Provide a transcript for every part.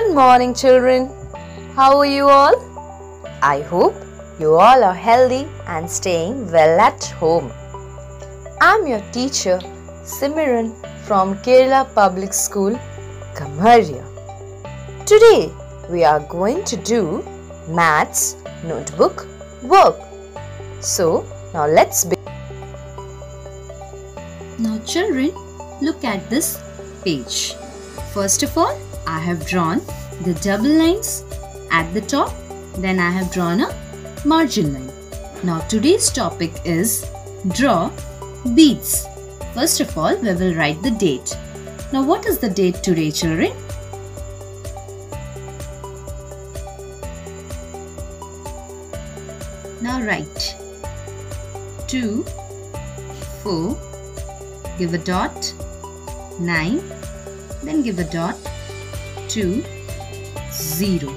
Good morning, children. How are you all? I hope you all are healthy and staying well at home. I'm your teacher, Simiran from Kerala Public School, Gamharia. Today we are going to do maths notebook work. So now let's begin. Now children, look at this page. First of all, I have drawn the double lines at the top. Then I have drawn a margin line. Now today's topic is draw beads. First of all, we will write the date. Now what is the date today children? Now write 2, 4, give a dot, 9, then give a dot, 2, 0.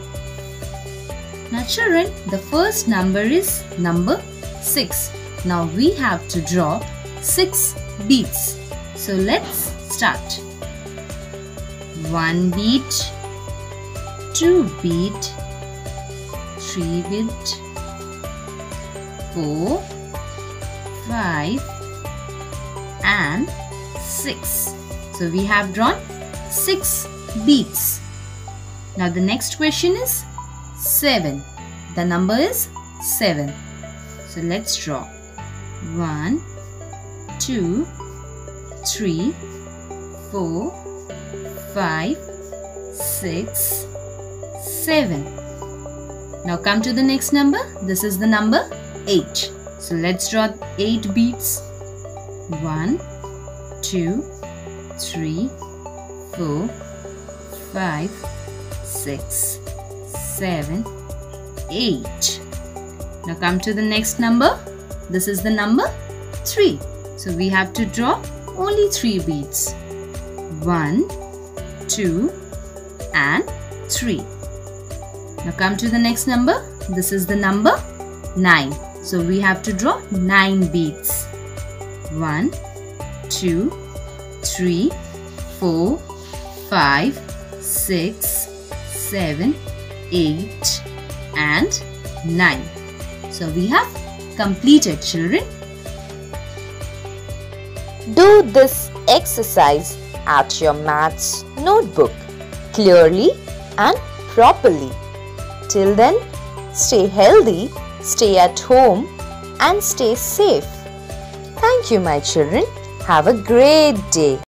Now children, the first number is number 6. Now we have to draw 6 beads. So let's start. 1 bead, 2 bead, 3 bead, 4, 5 and 6. So we have drawn 6 beads. Now the next question is 7. The number is 7. So let's draw 1, 2, 3, 4, 5, 6, 7. Now come to the next number. This is the number 8. So let's draw 8 beads. 1, 2, 3, 4, 5, 6, 7, 8. Now come to the next number. This is the number 3. So we have to draw only 3 beads. 1, 2 and 3. Now come to the next number. This is the number 9. So we have to draw 9 beads. 1, 2, 3, 4, 5, 6, 7, 8 and 9. So we have completed children. Do this exercise at your maths notebook clearly and properly. Till then, stay healthy, stay at home, and stay safe. Thank you, my children. Have a great day.